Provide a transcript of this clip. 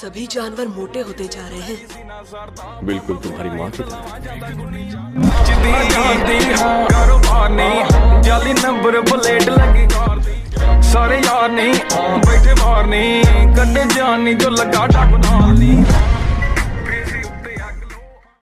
सभी जानवर मोटे होते जा रहे हैं। बिल्कुल तुम्हारी माँ की सारे यार नहीं बैठे बाहर नहीं। कटे जान नहीं जो लगा डाकू